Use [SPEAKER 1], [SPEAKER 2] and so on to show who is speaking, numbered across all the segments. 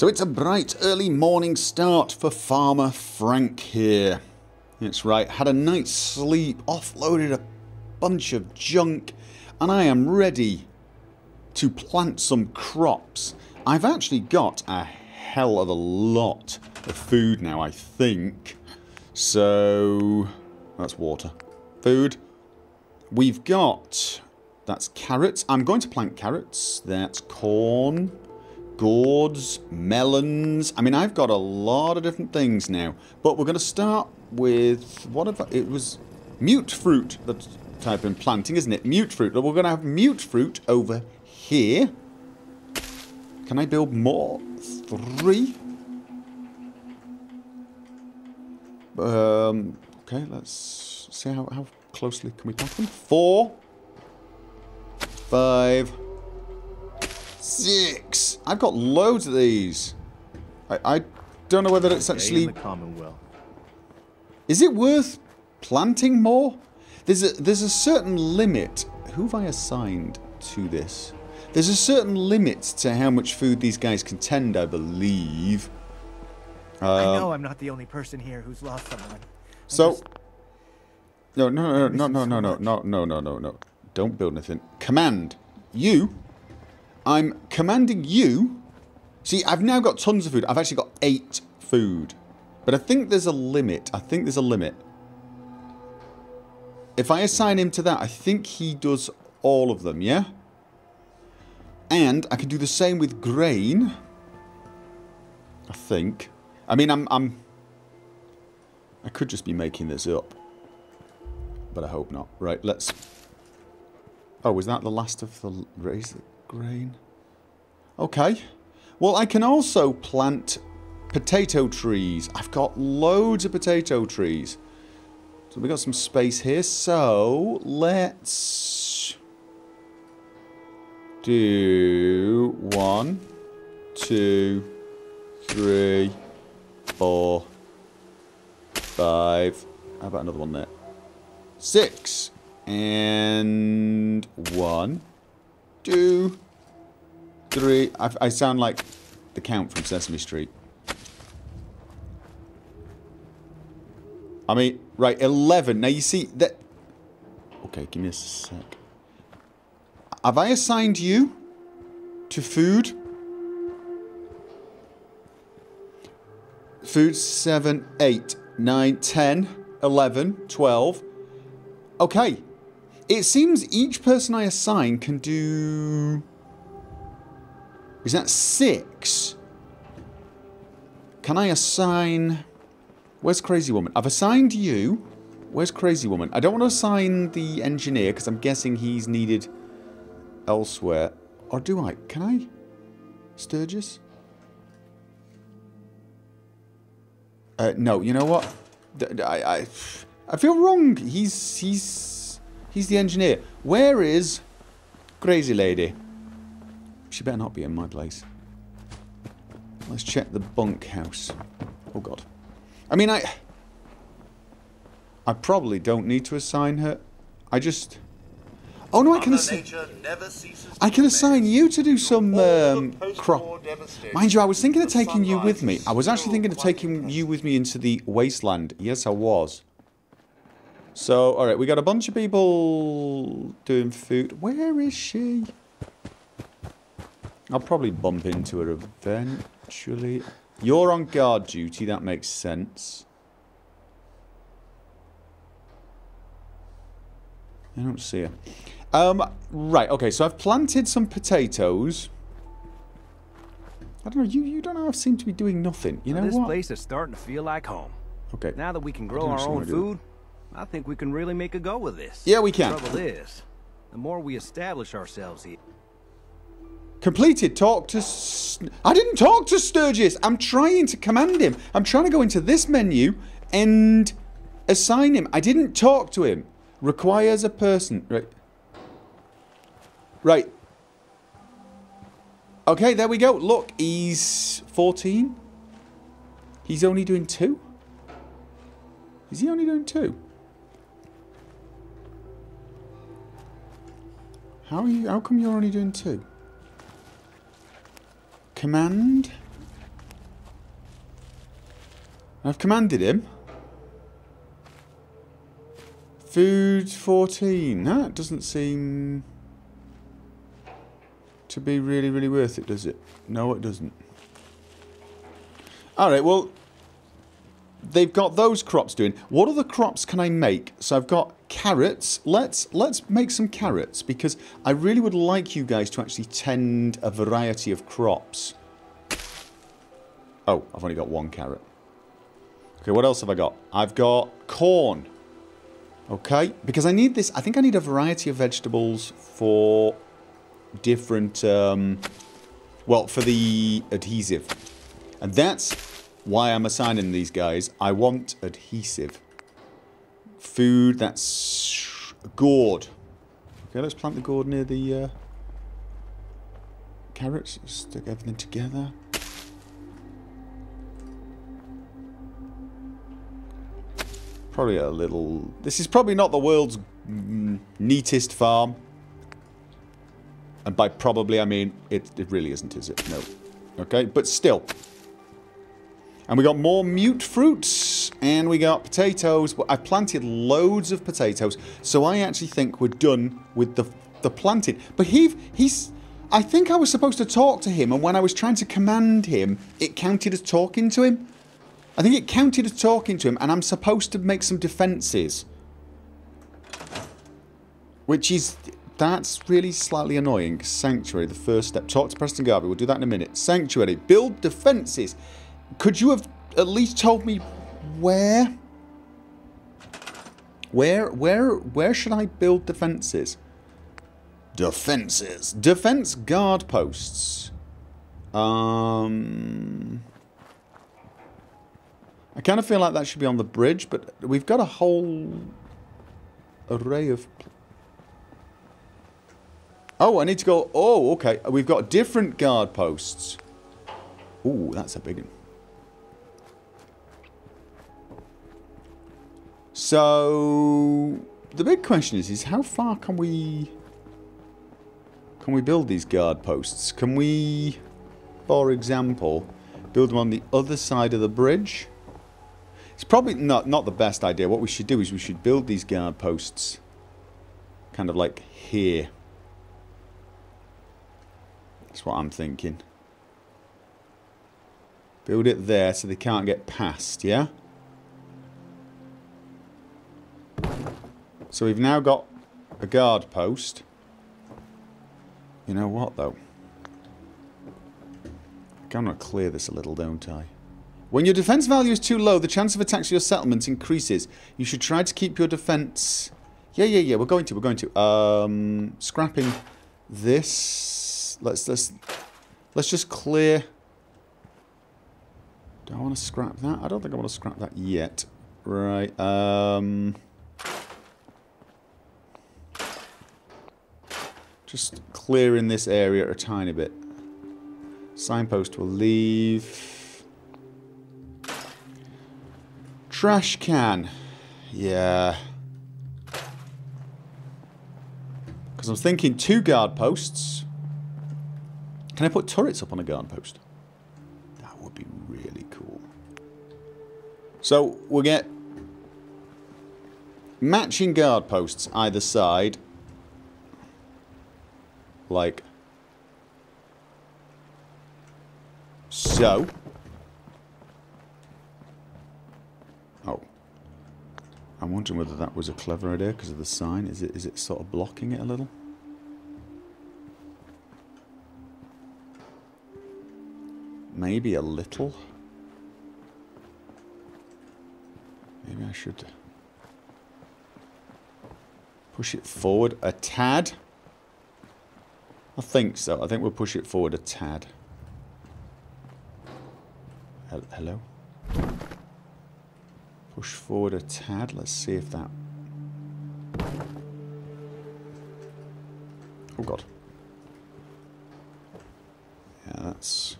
[SPEAKER 1] So it's a bright early morning start for Farmer Frank here. That's right, had a night's sleep, offloaded a bunch of junk, and I am ready to plant some crops. I've actually got a hell of a lot of food now, I think. So, that's water. Food. We've got, that's carrots. I'm going to plant carrots. That's corn gourds, melons. I mean, I've got a lot of different things now. But we're going to start with, what if it was mute fruit that type in planting, isn't it? Mute fruit. Mutfruit. We're going to have mute fruit over here. Can I build more? Three. Um, okay, let's see how, how closely can we plant them. Four. Five. Six. I've got loads of these. I, I don't know whether it's actually... Is it worth planting more? There's a, there's a certain limit. Who have I assigned to this? There's a certain limit to how much food these guys can tend, I believe.
[SPEAKER 2] I know um, I'm not the only person here who's lost someone. I
[SPEAKER 1] So...
[SPEAKER 2] just-
[SPEAKER 1] No, no, no, no, no, no, no, no, no, no, no. Don't build anything. Command. You. I'm commanding you. See, I've now got tons of food. I've actually got eight food. But I think there's a limit. I think there's a limit. If I assign him to that, I think he does all of them, yeah? And I can do the same with grain. I think. I mean, I'm... I'm I could just be making this up. But I hope not. Right, let's... Oh, was that the last of the raise grain? Okay. Well, I can also plant potato trees. I've got loads of potato trees. So we've got some space here. So, let's... Do... One, two, three, four, five... How about another one there? Six. And one, two, three. I, I sound like the Count from Sesame Street. I mean, right, 11. Now you see that... Okay, give me a sec. Have I assigned you to food? Food 7, 8, 9, 10, 11, 12. Okay. It seems each person I assign can do... Is that six? Can I assign... Where's Crazy Woman? I've assigned you. Where's Crazy Woman? I don't want to assign the engineer because I'm guessing he's needed elsewhere. Or do I? Can I? Sturgis? Uh, no, you know what? I, I, I feel wrong. He's he's he's the engineer. Where is Crazy Lady? She better not be in my place. Let's check the bunkhouse. Oh god. I mean, I I probably don't need to assign her. I just. Oh no, I can assign. I can assign you to do some um, crop. Mind you, I was thinking of taking you with me. I was actually thinking of taking you with me into the wasteland. Yes, I was. So, alright, we got a bunch of people doing food. Where is she? I'll probably bump into her eventually. You're on guard duty, that makes sense. I don't see her. Um, right, okay, so I've planted some potatoes. I don't know, you, you don't know, I seem to be doing nothing. You know
[SPEAKER 3] this
[SPEAKER 1] what?
[SPEAKER 3] place is starting to feel like home.
[SPEAKER 1] Okay.
[SPEAKER 3] Now that we can grow our own food, I think we can really make a go with this.
[SPEAKER 1] Yeah, we can.
[SPEAKER 3] The trouble is, the more we establish ourselves here,
[SPEAKER 1] Completed. Talk to... S I didn't talk to Sturgis. I'm trying to command him. I'm trying to go into this menu and assign him. I didn't talk to him. Requires a person. Right. Right. Okay, there we go. Look, he's 14. He's only doing two? Is he only doing two? How are you? How come you're only doing two? Command. I've commanded him. Food 14. That doesn't seem to be really, really worth it, does it? No, it doesn't. Alright, well, they've got those crops doing. What other crops can I make? So I've got carrots. Let's let's make some carrots because I really would like you guys to actually tend a variety of crops. Oh, I've only got one carrot. Okay, what else have I got? I've got corn. Okay, because I need this. I think I need a variety of vegetables for different, um, well, for the adhesive. And that's why I'm assigning these guys. I want adhesive. Food, that's gourd. Okay, let's plant the gourd near the uh, carrots. Stick everything together. Probably a little... This is probably not the world's neatest farm. And by probably, I mean, it, it really isn't, is it? No. Okay, but still. And we got more mute fruits. And we got potatoes. I planted loads of potatoes. So I actually think we're done with the, the planting. But he, he's... I think I was supposed to talk to him. And when I was trying to command him, it counted as talking to him. I think it counted as talking to him. And I'm supposed to make some defences. Which is... That's really slightly annoying. Sanctuary, the first step. Talk to Preston Garvey. We'll do that in a minute. Sanctuary. Build defences. Could you have at least told me where? Where, where, where should I build defences? Defences. Defence guard posts. Um... I kind of feel like that should be on the bridge, but we've got a whole array of Oh, I need to go... Oh, okay. We've got different guard posts. Ooh, that's a big one. So... The big question is, is how far can we... Can we build these guard posts? Can we, for example, build them on the other side of the bridge? It's probably not, not the best idea. What we should do is we should build these guard posts kind of like here. That's what I'm thinking. Build it there so they can't get past, yeah? So we've now got a guard post. You know what, though? I'm to clear this a little, don't I? When your defense value is too low, the chance of attacks to your settlement increases. You should try to keep your defense... Yeah, yeah, yeah, we're going to, we're going to. Um, scrapping this let's let's let's just clear. Do I want to scrap that? I don't think I want to scrap that yet. Right. Um. Just clearing this area a tiny bit. Signpost will leave. Trash can. Yeah. Because I'm thinking two guard posts. Can I put turrets up on a guard post? That would be really cool. So we'll get matching guard posts either side. Like so. Oh. I'm wondering whether that was a clever idea because of the sign. Is it is it sort of blocking it a little? Maybe a little. Maybe I should push it forward a tad. I think so. I think we'll push it forward a tad. Hello? Push forward a tad. Let's see if that... Oh god. Yeah, that's...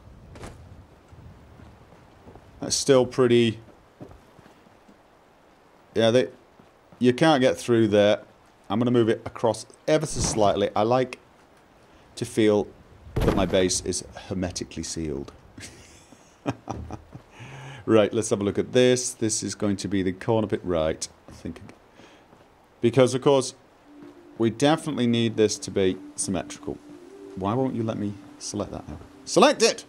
[SPEAKER 1] That's still pretty... Yeah, they, you can't get through there. I'm going to move it across ever so slightly. I like to feel that my base is hermetically sealed. Right, let's have a look at this. This is going to be the corner bit right. I think. Because, of course, we definitely need this to be symmetrical. Why won't you let me select that now? Select it!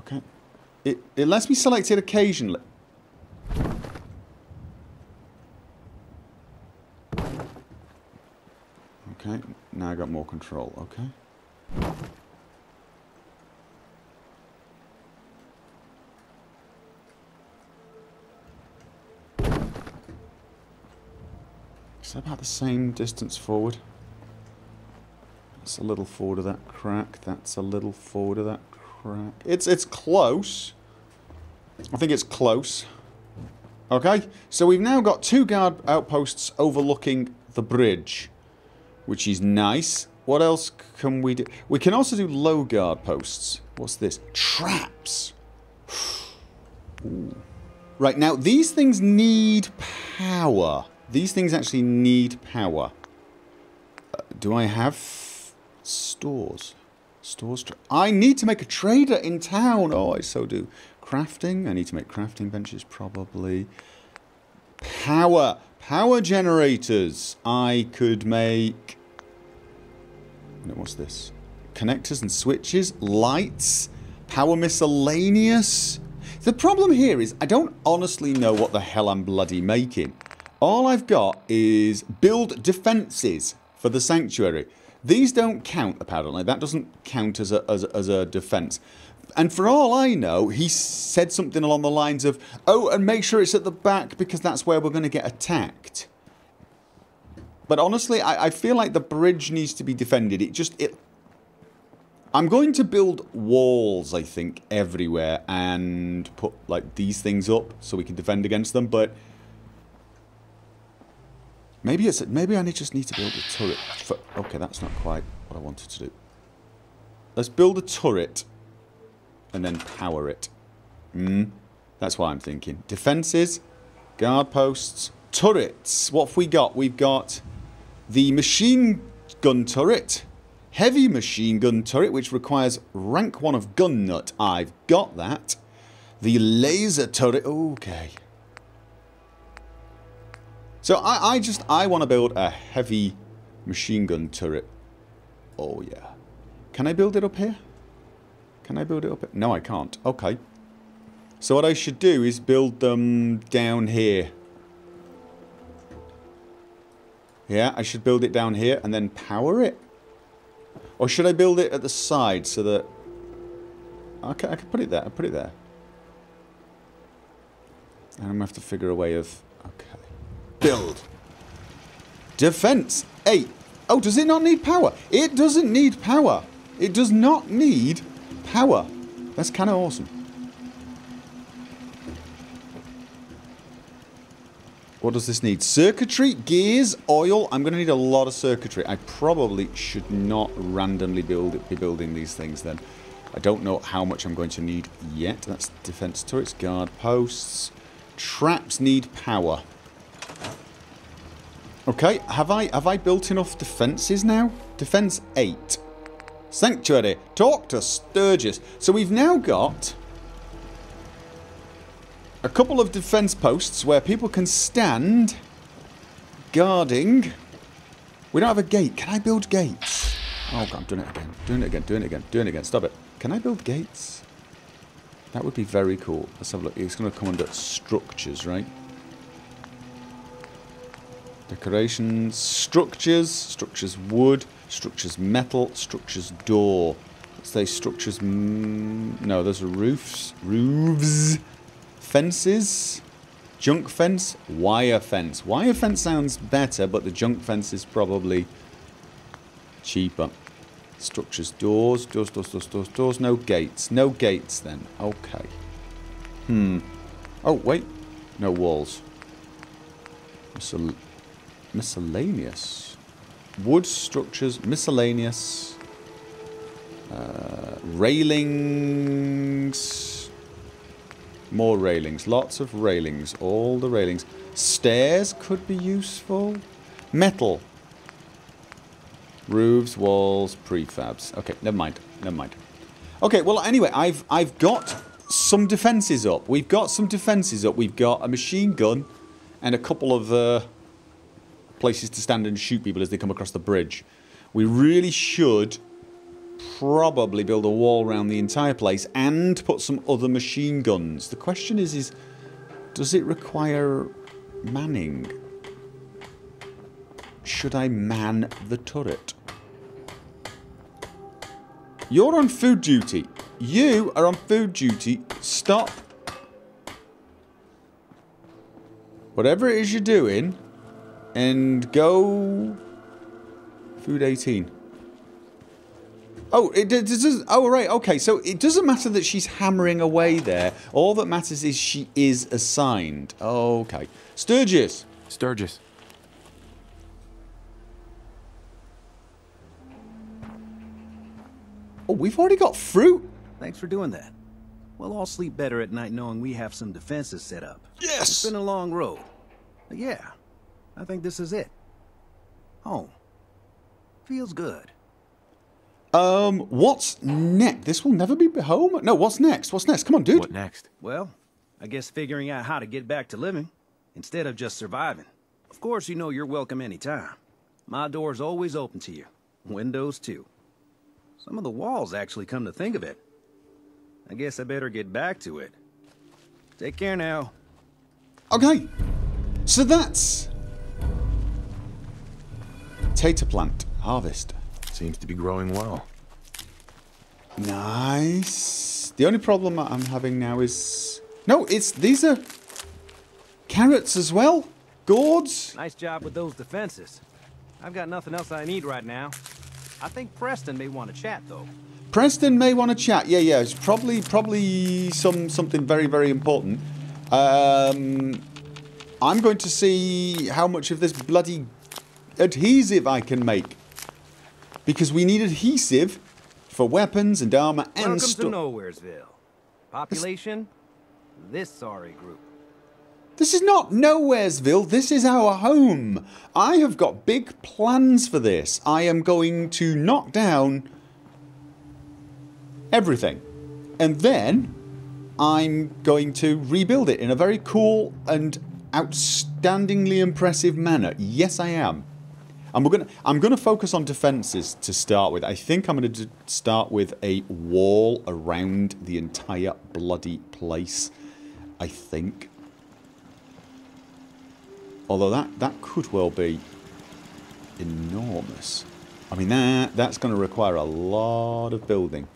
[SPEAKER 1] Okay. It, it lets me select it occasionally. Okay, now I got more control, okay. It's about the same distance forward? That's a little forward of that crack. That's a little forward of that crack. It's it's close. I think it's close. Okay, so we've now got two guard outposts overlooking the bridge, which is nice. What else can we do? We can also do low guard posts. What's this? Traps. Right, now these things need power. These things actually need power. Uh, do I have stores? Stores. I need to make a trader in town. Oh, I so do. Crafting. I need to make crafting benches probably. Power. Power generators. I could make... No, what's this? Connectors and switches. Lights. Power miscellaneous. The problem here is I don't honestly know what the hell I'm bloody making. All I've got is build defences for the sanctuary. These don't count, apparently. That doesn't count as a, as, as a defence. And for all I know, he said something along the lines of, oh, and make sure it's at the back because that's where we're going to get attacked. But honestly, I, I feel like the bridge needs to be defended. It just... it. I'm going to build walls, I think, everywhere and put like these things up so we can defend against them, but Maybe it's maybe I just need to build a turret. For, okay, that's not quite what I wanted to do. Let's build a turret and then power it. Hmm. That's what I'm thinking. Defences, guard posts, turrets. What have we got? We've got the machine gun turret, heavy machine gun turret, which requires rank 1 of gun nut. I've got that. The laser turret. Okay. So I, I just, I want to build a heavy machine gun turret. Oh yeah. Can I build it up here? Can I build it up? No, I can't. Okay. So what I should do is build them down here. Yeah, I should build it down here and then power it. Or should I build it at the side so that... Okay, I can put it there. I put it there. And I'm going to have to figure a way of... Okay. Build. Defense 8. Oh, does it not need power? It doesn't need power. It does not need power. That's kind of awesome. What does this need? Circuitry, gears, oil. I'm going to need a lot of circuitry. I probably should not randomly build be building these things then. I don't know how much I'm going to need yet. That's defense turrets, guard posts. Traps need power. Okay, have I have I built enough defences now? Defence 8. Sanctuary. Talk to Sturgis. So we've now got a couple of defence posts where people can stand guarding. We don't have a gate. Can I build gates? Oh god, I'm doing it again. Doing it again, doing it again, doing it again. Stop it. Can I build gates? That would be very cool. Let's have a look. It's going to come under structures, right? Decorations, structures, structures wood, structures metal, structures door. Let's say structures, no those are roofs, roofs, fences, junk fence, wire fence. Wire fence sounds better but the junk fence is probably cheaper. Structures, doors, doors, doors, doors, doors, doors, no gates. No gates then, okay. Hmm. Oh wait, no walls. So Miscellaneous. Wood structures, miscellaneous. Uh, railings. More railings. Lots of railings. All the railings. Stairs could be useful. Metal. Roofs, walls, prefabs. Okay, never mind. Never mind. Okay, well anyway, I've I've got some defences up. We've got some defences up. We've got a machine gun and a couple of uh, places to stand and shoot people as they come across the bridge. We really should probably build a wall around the entire place and put some other machine guns. The question is, is does it require manning? Should I man the turret? You're on food duty. You are on food duty. Stop. Whatever it is you're doing, and go... Food 18. Oh, it does. Oh, right. Okay, so it doesn't matter that she's hammering away there. All that matters is she is assigned. Okay. Sturgis.
[SPEAKER 4] Sturgis.
[SPEAKER 1] Oh, we've already got fruit.
[SPEAKER 3] Thanks for doing that. We'll all sleep better at night knowing we have some defenses set up.
[SPEAKER 1] Yes!
[SPEAKER 3] It's been a long road. But yeah, I think this is it. Home. Feels good.
[SPEAKER 1] Um, what's next? This will never be home? No, what's next? What's next? Come on, dude.
[SPEAKER 4] What next?
[SPEAKER 3] Well, I guess figuring out how to get back to living, instead of just surviving. Of course, you know you're welcome anytime. My door's always open to you. Windows, too. Some of the walls actually come to think of it. I guess I better get back to it. Take care now.
[SPEAKER 1] Okay. So that's... Potato plant. Harvest.
[SPEAKER 4] Seems to be growing well.
[SPEAKER 1] Nice. The only problem I'm having now is... No, it's... These are... Carrots as well. Gourds.
[SPEAKER 3] Nice job with those defenses. I've got nothing else I need right now. I think Preston may want to chat, though.
[SPEAKER 1] Preston may want to chat. Yeah, yeah. It's probably probably some something very very important. Um, I'm going to see how much of this bloody adhesive I can make because we need adhesive for weapons and armor and.
[SPEAKER 3] Welcome to Nowheresville. Population, this sorry group.
[SPEAKER 1] This is not Nowheresville, this is our home. I have got big plans for this. I am going to knock down everything. And then I'm going to rebuild it in a very cool and outstandingly impressive manner. Yes, I am. And we're gonna, I'm going to focus on defences to start with. I think I'm going to start with a wall around the entire bloody place. I think. Although that, that could well be enormous. I mean, that that's going to require a lot of building.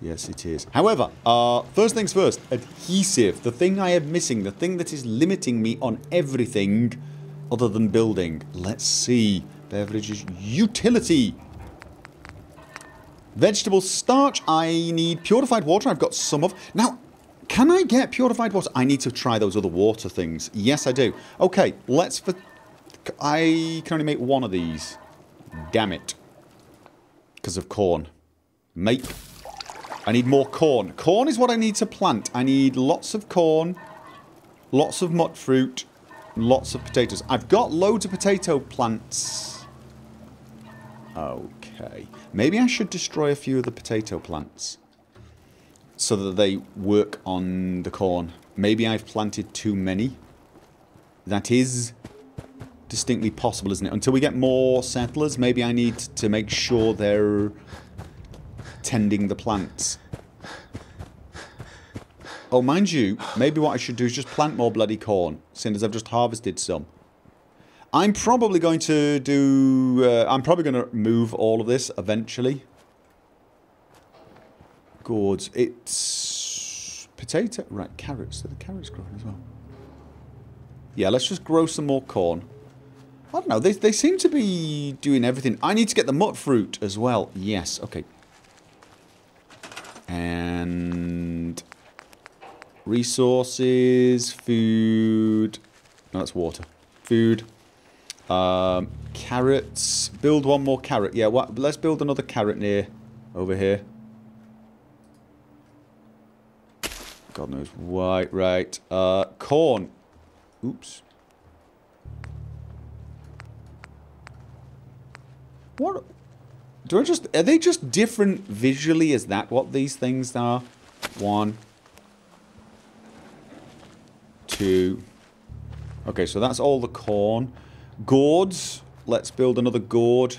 [SPEAKER 1] Yes, it is. However, uh, first things first, adhesive. The thing I am missing, the thing that is limiting me on everything other than building. Let's see. Beverages. Utility. Vegetable starch. I need purified water. I've got some of. Now, can I get purified water? I need to try those other water things. Yes, I do. Okay, let's... For, I can only make one of these. Damn it. Because of corn. Make. I need more corn. Corn is what I need to plant. I need lots of corn, lots of mut fruit, lots of potatoes. I've got loads of potato plants. Okay. Maybe I should destroy a few of the potato plants so that they work on the corn. Maybe I've planted too many. That is distinctly possible, isn't it? Until we get more settlers, maybe I need to make sure they're tending the plants. Oh, mind you, maybe what I should do is just plant more bloody corn, seeing as I've just harvested some. I'm probably going to do... Uh, I'm probably going to move all of this eventually. Gourds. It's... Potato... Right, carrots. Are the carrots growing as well? Yeah, let's just grow some more corn. I don't know, they, they seem to be doing everything. I need to get the mut fruit as well. Yes, okay. And... Resources, food... No, that's water. Food. Um, carrots. Build one more carrot. Yeah, what, let's build another carrot near over here. God knows why. Right. Uh, corn. Oops. What? Do I just... Are they just different visually? Is that what these things are? One. Two. Okay, so that's all the corn. Gourds. Let's build another gourd.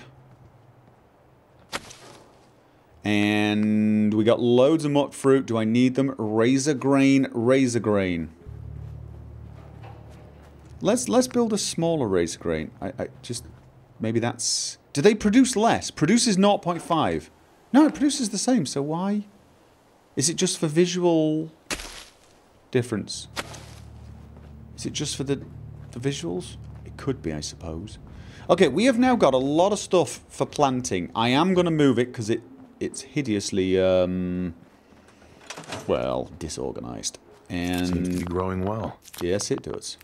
[SPEAKER 1] And we got loads of mut fruit. Do I need them? Razor grain, razor grain. Let's let's build a smaller razor grain. I, I just maybe that's. Do they produce less? Produces 0.5. No, it produces the same. So why? Is it just for visual difference? Is it just for the the visuals? It could be, I suppose. Okay, we have now got a lot of stuff for planting. I am going to move it because it it's hideously, um, well, disorganized. And
[SPEAKER 4] Seems to be growing well.
[SPEAKER 1] Yes, it does.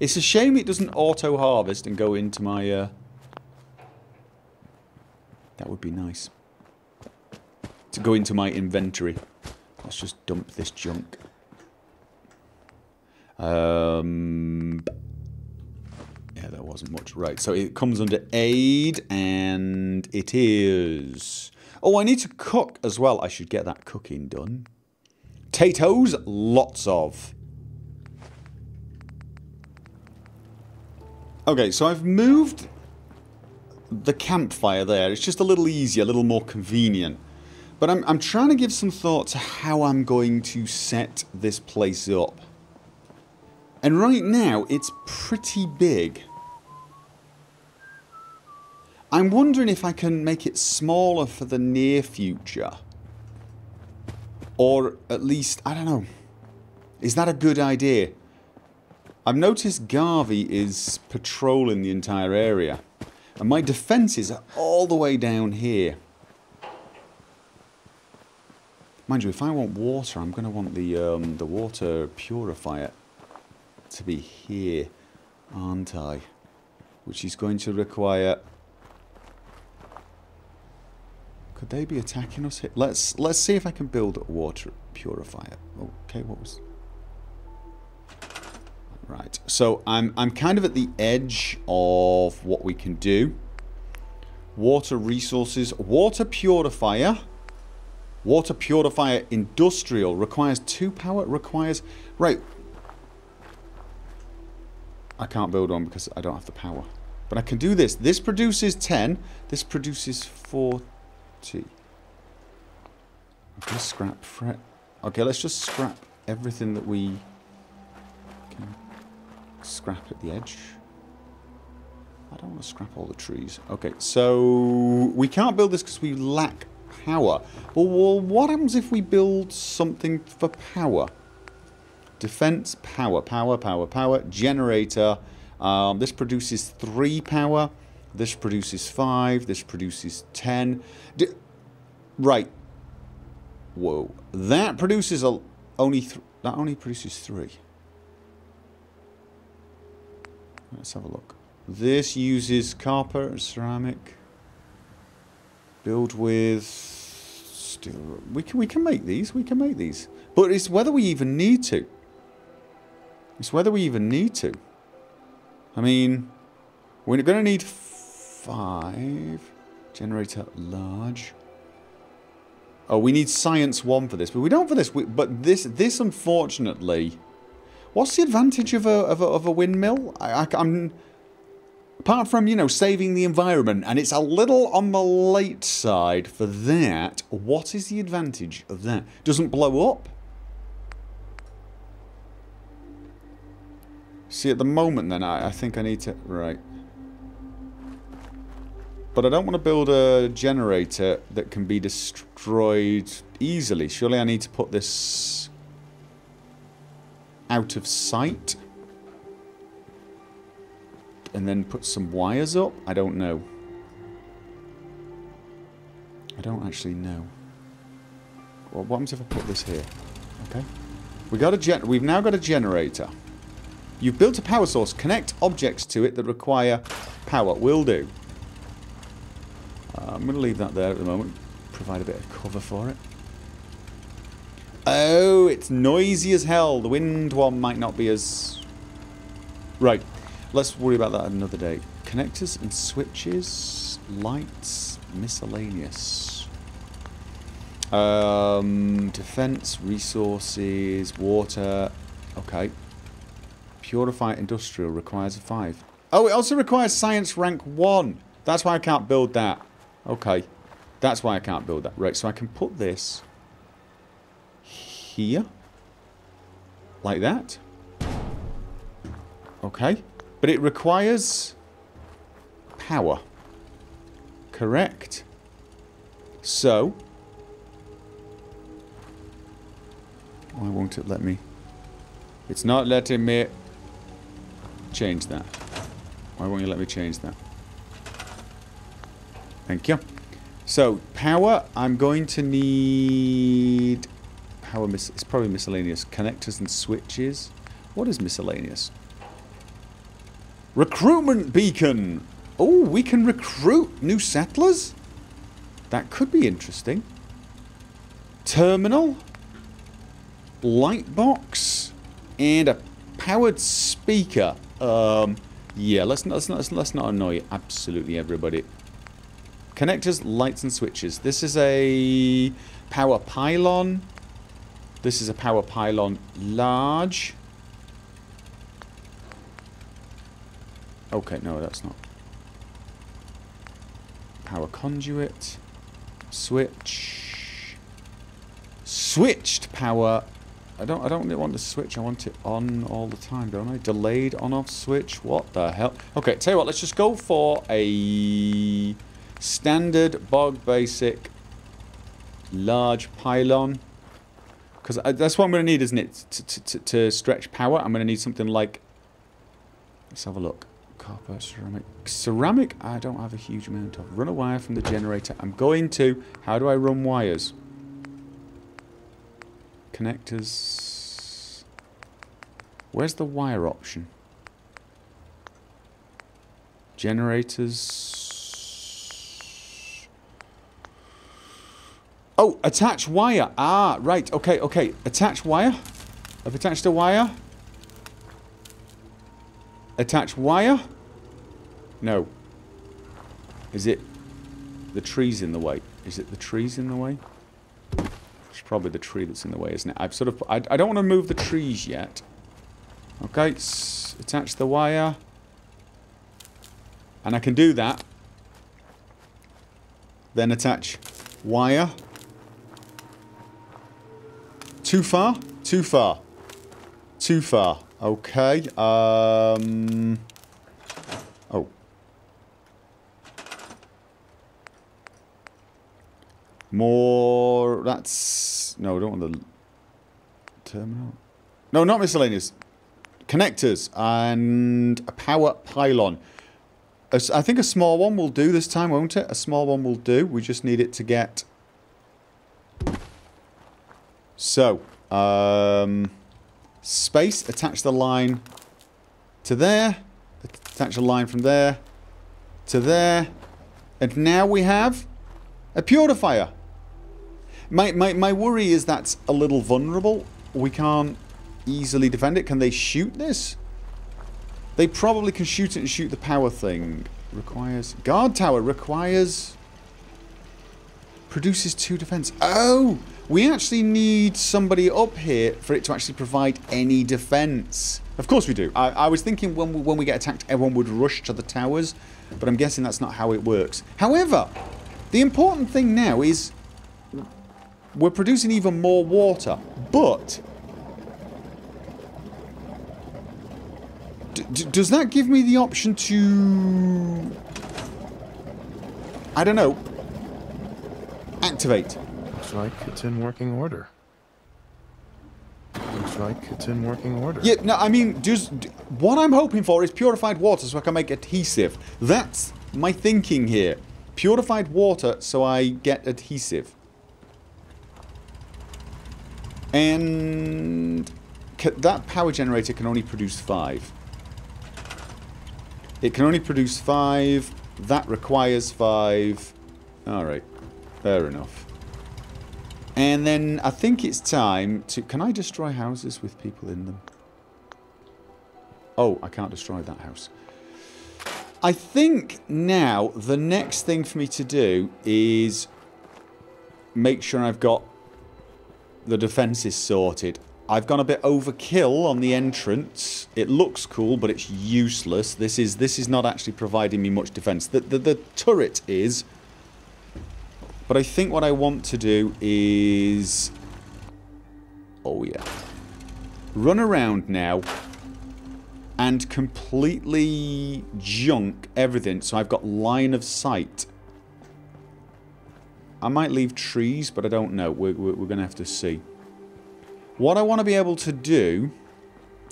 [SPEAKER 1] It's a shame it doesn't auto-harvest and go into my, uh... That would be nice. To go into my inventory. Let's just dump this junk. Um... Yeah, there wasn't much. Right, so it comes under aid, and it is... Oh, I need to cook as well. I should get that cooking done. Potatoes, lots of. Okay, so I've moved the campfire there. It's just a little easier, a little more convenient. But I'm, I'm trying to give some thought to how I'm going to set this place up. And right now, it's pretty big. I'm wondering if I can make it smaller for the near future. Or at least, I don't know. Is that a good idea? I've noticed Garvey is patrolling the entire area. And my defences are all the way down here. Mind you, if I want water, I'm going to want the um, the water purifier to be here, aren't I? Which is going to require... Could they be attacking us here? Let's let's see if I can build a water purifier. Okay, what was... Right, so I'm, I'm kind of at the edge of what we can do. Water resources, water purifier. Water purifier industrial requires two power, requires... Right. I can't build one because I don't have the power. But I can do this. This produces 10. This produces 40. Okay, scrap fret. Okay, let's just scrap everything that we can scrap at the edge. I don't want to scrap all the trees. Okay, so we can't build this because we lack power. Well, what happens if we build something for power? Defense, power, power, power, power, generator. Um, this produces 3 power. This produces 5. This produces 10. D right. Whoa. That produces a, only... that only produces 3. Let's have a look. This uses copper, and ceramic. Build with steel. We can we can make these. We can make these. But it's whether we even need to. It's whether we even need to. I mean, we're going to need five. Generator large. Oh, we need science one for this, but we don't for this. We, but this, this unfortunately, what's the advantage of a of a, of a windmill? I, I'm apart from you know saving the environment, and it's a little on the late side for that. What is the advantage of that? Doesn't blow up. See, at the moment then, I, I think I need to... Right. But I don't want to build a generator that can be destroyed easily. Surely I need to put this out of sight. And then put some wires up? I don't know. I don't actually know. Well, what happens if I put this here? Okay. We got a gen we've now got a generator. You've built a power source. Connect objects to it that require power. Will do. Uh, I'm going to leave that there at the moment. Provide a bit of cover for it. Oh, it's noisy as hell. The wind one might not be as... Right. Let's worry about that another day. Connectors and switches. Lights. Miscellaneous. Um, defense, resources, water. Okay. Purify industrial requires a 5. Oh, it also requires science rank 1. That's why I can't build that. Okay. That's why I can't build that. Right, so I can put this here. Like that. Okay. But it requires power. Correct. So. Why won't it let me? It's not letting me change that. Why won't you let me change that? Thank you. So, power, I'm going to need... Power, it's probably miscellaneous. Connectors and switches. What is miscellaneous? Recruitment beacon! Oh, we can recruit new settlers? That could be interesting. Terminal. Light box. And a powered speaker. Um, yeah, let's not, let's not, let's not annoy absolutely everybody. Connectors, lights and switches. This is a power pylon. This is a power pylon large. Okay, no, that's not. Power conduit. Switch. Switched power. I don't I don't really want the switch. I want it on all the time, don't I? Delayed on off switch. What the hell? Okay, tell you what, let's just go for a standard bog basic large pylon. Because uh, that's what I'm going to need, isn't it? To, to, to stretch power, I'm going to need something like... Let's have a look. Copper, ceramic. Ceramic, I don't have a huge amount of. Run a wire from the generator. I'm going to. How do I run wires? Connectors. Where's the wire option? Generators. Oh, attach wire. Ah, right. Okay, okay. Attach wire. I've attached a wire. Attach wire. No. Is it the trees in the way? Is it the trees in the way? It's probably the tree that's in the way, isn't it? I've sort of... I, I don't want to move the trees yet. Okay, attach the wire. And I can do that. Then attach wire. Too far? Too far. Too far. Okay. Um... More... That's... No, I don't want the... Terminal? No, not miscellaneous. Connectors and a power pylon. I think a small one will do this time, won't it? A small one will do. We just need it to get... So, um, space, attach the line to there, attach a line from there to there, and now we have a purifier. My, my, my worry is that's a little vulnerable. We can't easily defend it. Can they shoot this? They probably can shoot it and shoot the power thing. Requires... Guard tower requires... Produces two defense. Oh! We actually need somebody up here for it to actually provide any defense. Of course we do. I, I was thinking when we, when we get attacked, everyone would rush to the towers. But I'm guessing that's not how it works. However, the important thing now is we're producing even more water, but does that give me the option to I don't know activate?
[SPEAKER 4] Looks like it's in working order. Looks like it's in working order.
[SPEAKER 1] Yeah, no, I mean, just what I'm hoping for is purified water so I can make adhesive. That's my thinking here. Purified water so I get adhesive. And that power generator can only produce five. It can only produce five. That requires five. Alright. Fair enough. And then I think it's time to... Can I destroy houses with people in them? Oh, I can't destroy that house. I think now the next thing for me to do is make sure I've got the defense is sorted. I've gone a bit overkill on the entrance. It looks cool, but it's useless. This is this is not actually providing me much defence. The, the, the turret is. But I think what I want to do is... Oh, yeah. Run around now and completely junk everything so I've got line of sight. I might leave trees, but I don't know. We're, we're, we're going to have to see. What I want to be able to do,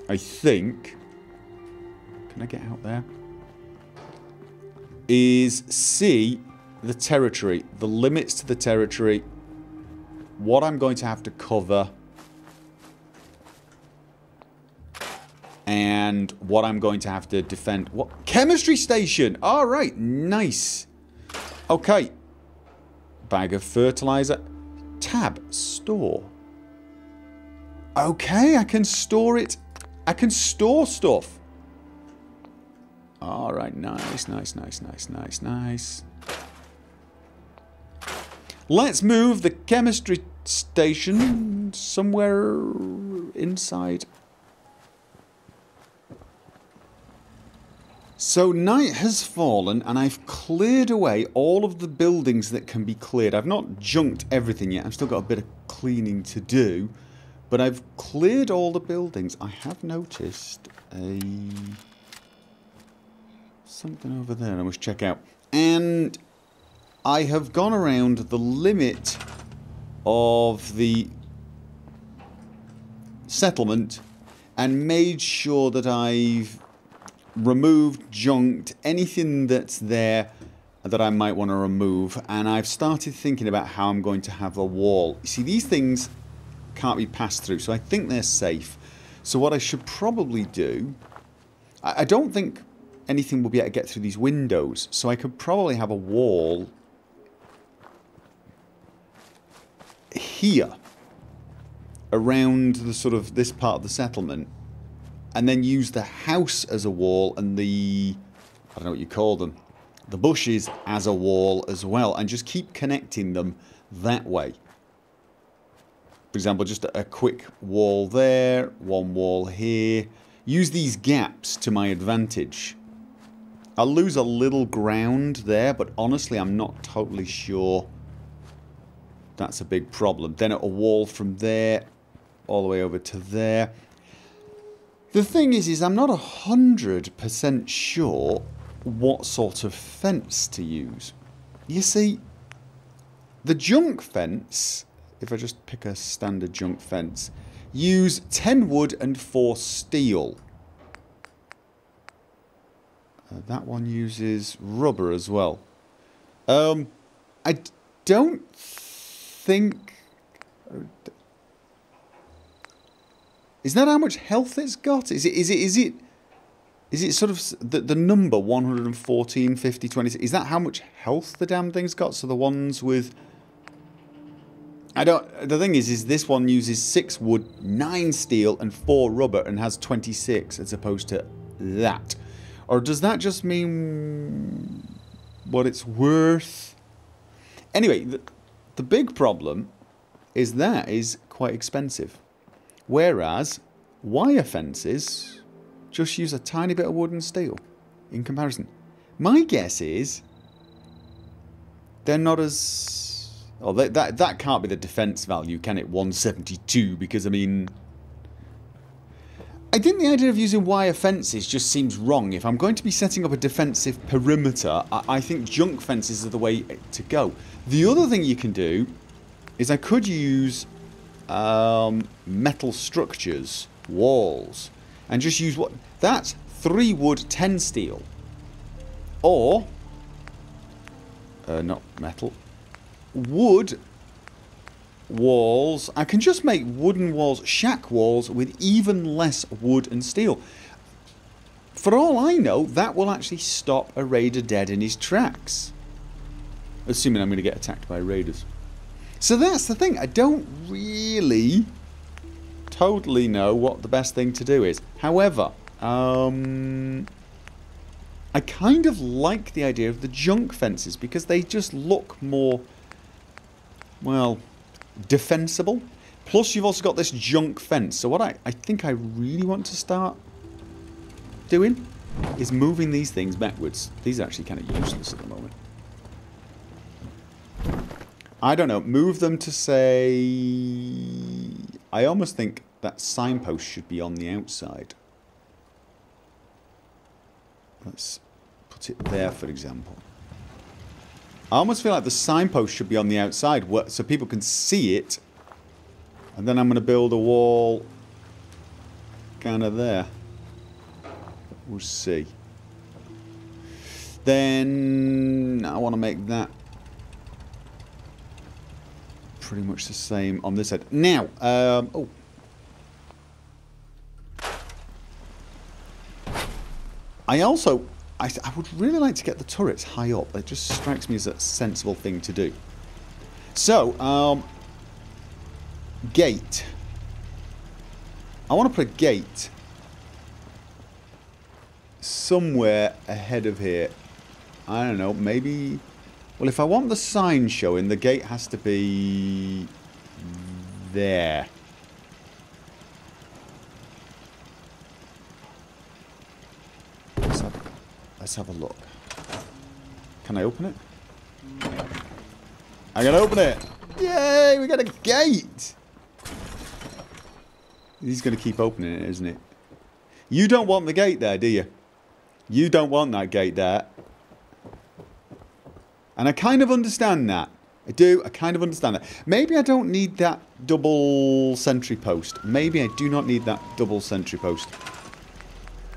[SPEAKER 1] I think... Can I get out there? Is see the territory, the limits to the territory, what I'm going to have to cover, and what I'm going to have to defend. What? Chemistry station! Alright, nice. Okay. Bag of fertilizer. Tab, store. Okay, I can store it. I can store stuff. Alright, nice, nice, nice, nice, nice, nice. Let's move the chemistry station somewhere inside. So night has fallen and I've cleared away all of the buildings that can be cleared. I've not junked everything yet. I've still got a bit of cleaning to do. But I've cleared all the buildings. I have noticed a... Something over there I must check out. And I have gone around the limit of the settlement and made sure that I've removed, junked, anything that's there that I might want to remove and I've started thinking about how I'm going to have a wall. You see these things can't be passed through. So I think they're safe. So what I should probably do... I, I don't think anything will be able to get through these windows. So I could probably have a wall here around the sort of this part of the settlement and then use the house as a wall and the I don't know what you call them the bushes as a wall as well and just keep connecting them that way for example, just a quick wall there, one wall here. Use these gaps to my advantage. I'll lose a little ground there, but honestly I'm not totally sure that's a big problem. Then a wall from there all the way over to there. The thing is, is I'm not a hundred percent sure what sort of fence to use. You see, the junk fence if I just pick a standard junk fence, use 10 wood and 4 steel. Uh, that one uses rubber as well. Um, I don't think... Is that how much health it's got? Is it, is it, is it, is it sort of the, the number 114, 50, 26? Is that how much health the damn thing's got? So the ones with I don't. The thing is, is this one uses six wood, nine steel, and four rubber, and has 26 as opposed to that. Or does that just mean what it's worth? Anyway, the, the big problem is that is quite expensive. Whereas wire fences just use a tiny bit of wood and steel in comparison. My guess is they're not as Oh, that, that, that can't be the defense value, can it? 172, because, I mean... I think the idea of using wire fences just seems wrong. If I'm going to be setting up a defensive perimeter, I, I think junk fences are the way to go. The other thing you can do is I could use um, metal structures, walls, and just use what... That's 3 wood, 10 steel. Or... Uh, not metal wood walls. I can just make wooden walls, shack walls, with even less wood and steel. For all I know, that will actually stop a raider dead in his tracks. Assuming I'm going to get attacked by raiders. So that's the thing. I don't really totally know what the best thing to do is. However, um, I kind of like the idea of the junk fences because they just look more well, defensible. Plus you've also got this junk fence. So what I, I think I really want to start doing is moving these things backwards. These are actually kind of useless at the moment. I don't know. Move them to say... I almost think that signpost should be on the outside. Let's put it there, for example. I almost feel like the signpost should be on the outside so people can see it. And then I'm going to build a wall kind of there. We'll see. Then I want to make that pretty much the same on this end. Now, um, oh. I also, I, I would really like to get the turrets high up. It just strikes me as a sensible thing to do. So, um, gate. I want to put a gate somewhere ahead of here. I don't know, maybe... Well, if I want the sign showing, the gate has to be... there. Let's have, let's have a look. Can I open it? I can open it! Yay! We got a gate! He's going to keep opening it, isn't it? You don't want the gate there, do you? You don't want that gate there. And I kind of understand that. I do. I kind of understand that. Maybe I don't need that double sentry post. Maybe I do not need that double sentry post.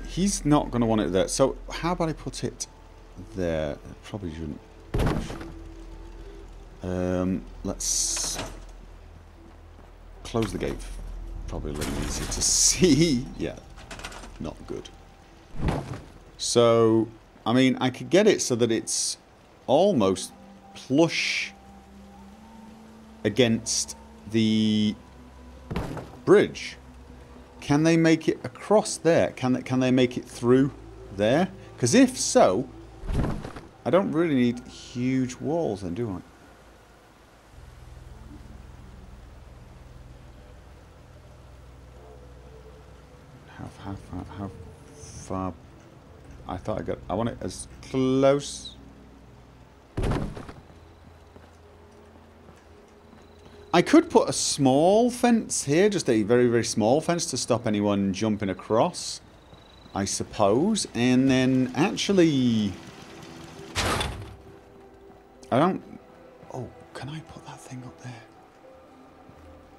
[SPEAKER 1] He's not going to want it there. So how about I put it there? Probably shouldn't. Um, let's close the gate. Probably a little easier to see. yeah, not good. So, I mean, I could get it so that it's almost plush against the bridge. Can they make it across there? Can they, can they make it through there? Because if so, I don't really need huge walls then, do I? How, how, how, far I thought I got... I want it as close... I could put a small fence here, just a very, very small fence to stop anyone jumping across, I suppose. And then actually... I don't... Oh, can I put that thing up there?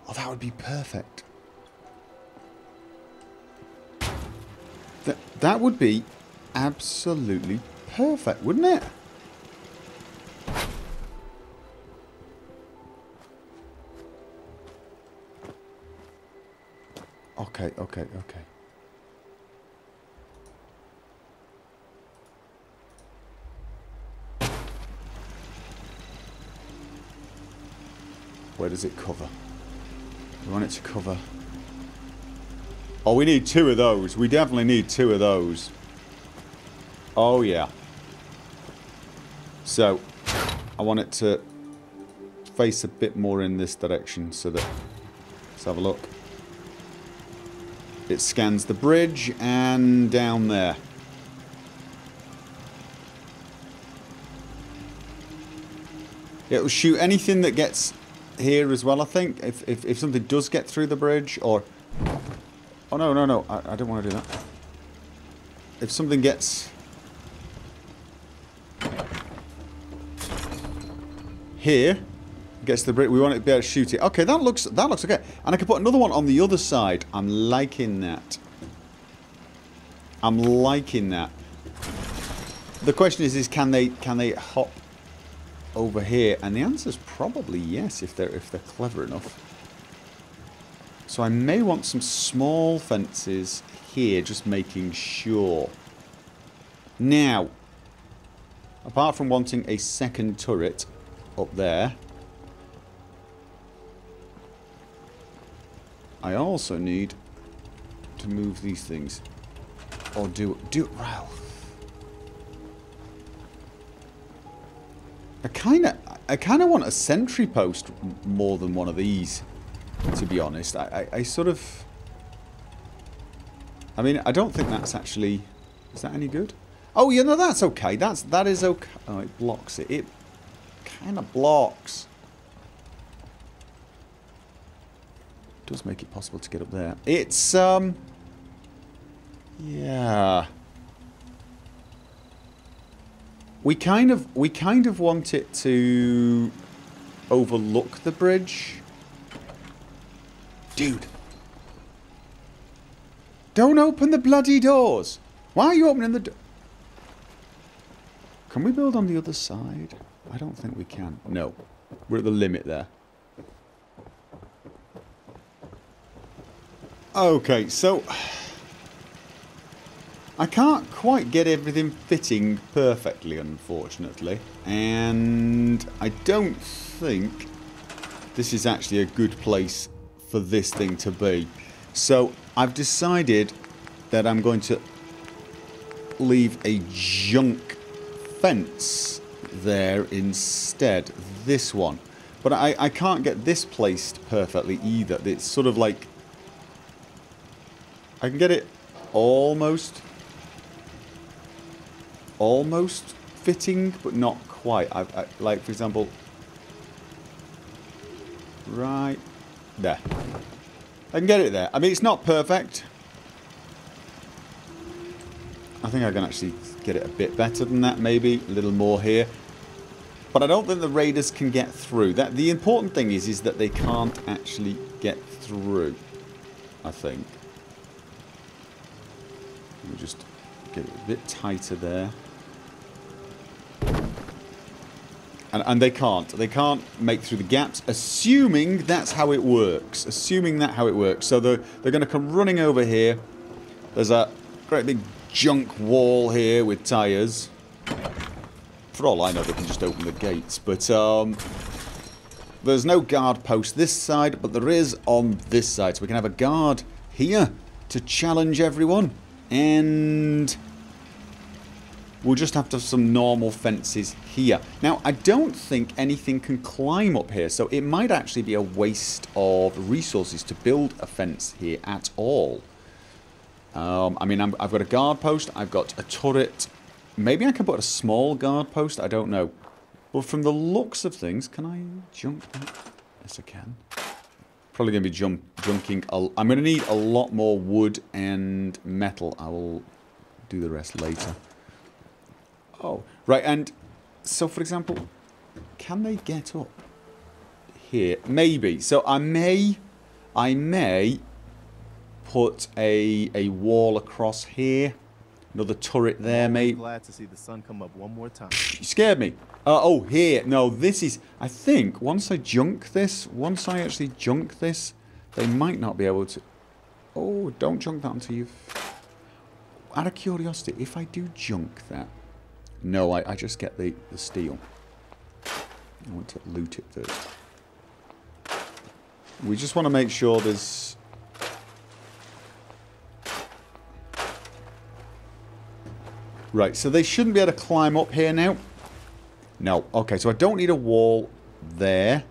[SPEAKER 1] Oh, that would be perfect. That, that would be absolutely perfect, wouldn't it? Okay, okay, okay. Where does it cover? We want it to cover Oh, we need two of those. We definitely need two of those. Oh, yeah. So, I want it to face a bit more in this direction so that... Let's have a look. It scans the bridge and down there. It'll shoot anything that gets here as well, I think. If, if, if something does get through the bridge or Oh, no, no, no. I, I don't want to do that. If something gets... Here, gets the brick. We want it to be able to shoot it. Okay, that looks that looks okay. And I can put another one on the other side. I'm liking that. I'm liking that. The question is, is can they can they hop over here? And the answer is probably yes if they're if they're clever enough. So I may want some small fences here, just making sure. Now, apart from wanting a second turret up there, I also need to move these things. Or do, do it, well. I kind of, I kind of want a sentry post more than one of these, to be honest. I, I, I sort of, I mean, I don't think that's actually, is that any good? Oh, you know, that's okay. That's, that is okay. Oh, it blocks it. It kind of blocks. Does make it possible to get up there. It's, um, yeah. We kind of we kind of want it to overlook the bridge. Dude. Don't open the bloody doors. Why are you opening the door? Can we build on the other side? I don't think we can. No. We're at the limit there. Okay, so... I can't quite get everything fitting perfectly, unfortunately. And I don't think this is actually a good place for this thing to be. So I've decided that I'm going to leave a junk fence there instead. This one. But I, I can't get this placed perfectly either. It's sort of like... I can get it almost almost fitting, but not quite. I, I, like, for example, right there. I can get it there. I mean, it's not perfect. I think I can actually get it a bit better than that, maybe. A little more here. But I don't think the raiders can get through. That The important thing is, is that they can't actually get through, I think. Let me just get it a bit tighter there. And, and they can't. They can't make through the gaps, assuming that's how it works. Assuming that how it works. So they're, they're going to come running over here. There's a great big junk wall here with tyres. For all I know, they can just open the gates. But um, there's no guard post this side, but there is on this side. So we can have a guard here to challenge everyone. And We'll just have to have some normal fences here. Now, I don't think anything can climb up here, so it might actually be a waste of resources to build a fence here at all. Um, I mean, i have got a guard post, I've got a turret. Maybe I can put a small guard post, I don't know. But from the looks of things, can I jump? Yes, I can. Probably going to be jump, junking. I'm going to need a lot more wood and metal. I will do the rest later. Oh, right, and so for example, can they get up here? Maybe. So I may, I may put a a wall across here. Another turret there, mate.
[SPEAKER 4] I'm Glad to see the sun come up one more time.
[SPEAKER 1] You scared me. Uh, oh, here. No, this is... I think once I junk this, once I actually junk this, they might not be able to... Oh, don't junk that until you've... Out of curiosity, if I do junk that, no, I, I just get the, the steel. I want to loot it first. We just want to make sure there's... Right, so they shouldn't be able to climb up here now. No, okay, so I don't need a wall there.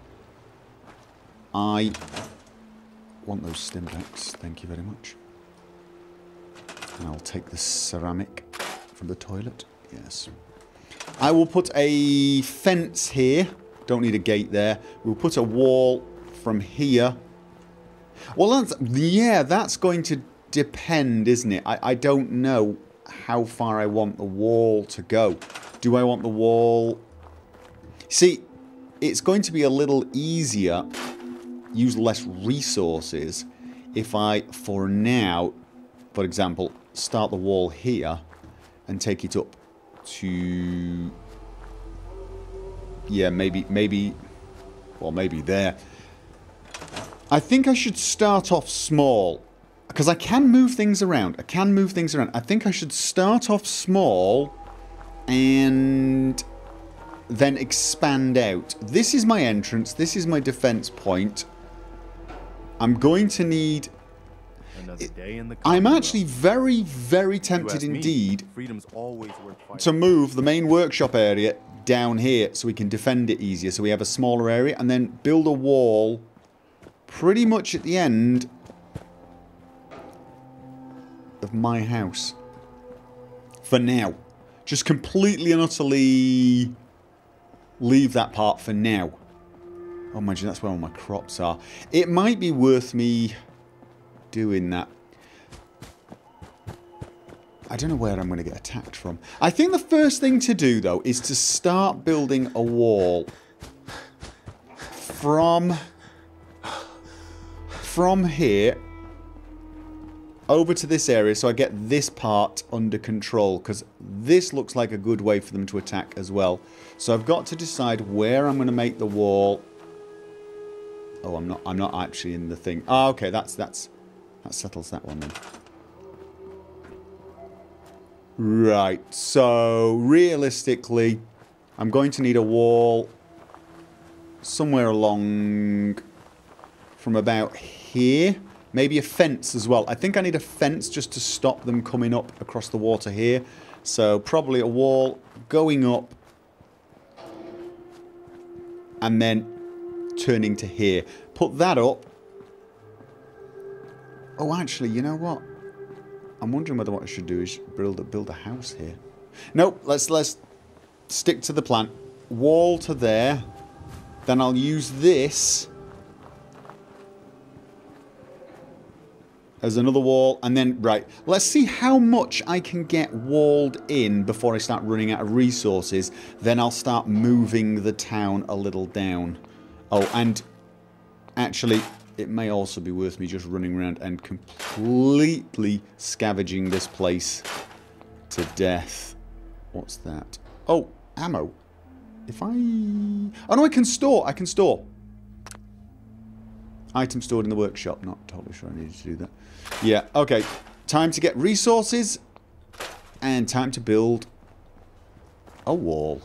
[SPEAKER 1] I want those stimpaks, thank you very much. And I'll take the ceramic from the toilet. Yes. I will put a fence here. Don't need a gate there. We'll put a wall from here. Well, that's, yeah, that's going to depend, isn't it? I, I don't know how far I want the wall to go. Do I want the wall... See, it's going to be a little easier, use less resources, if I, for now, for example, start the wall here and take it up to... Yeah, maybe, maybe... Well, maybe there. I think I should start off small. Because I can move things around. I can move things around. I think I should start off small and then expand out. This is my entrance. This is my defense point. I'm going to need I'm actually very, very tempted indeed to move the main workshop area down here so we can defend it easier. So we have a smaller area and then build a wall pretty much at the end of my house. For now. Just completely and utterly leave that part for now. Oh, that's where all my crops are. It might be worth me doing that. I don't know where I'm going to get attacked from. I think the first thing to do, though, is to start building a wall from from here over to this area so I get this part under control because this looks like a good way for them to attack as well. So I've got to decide where I'm going to make the wall. Oh, I'm not I'm not actually in the thing. Oh, okay, that's that's that settles that one then. Right, so realistically, I'm going to need a wall somewhere along from about here. Maybe a fence as well. I think I need a fence just to stop them coming up across the water here. So probably a wall going up and then turning to here. Put that up. Oh, actually, you know what? I'm wondering whether what I should do is build a, build a house here. Nope, let's, let's stick to the plan. Wall to there. Then I'll use this as another wall. And then, right, let's see how much I can get walled in before I start running out of resources. Then I'll start moving the town a little down. Oh, and actually, it may also be worth me just running around and completely scavenging this place to death. What's that? Oh, ammo. If I... Oh no, I can store. I can store. Item stored in the workshop. Not totally sure I needed to do that. Yeah, okay. Time to get resources. And time to build a wall.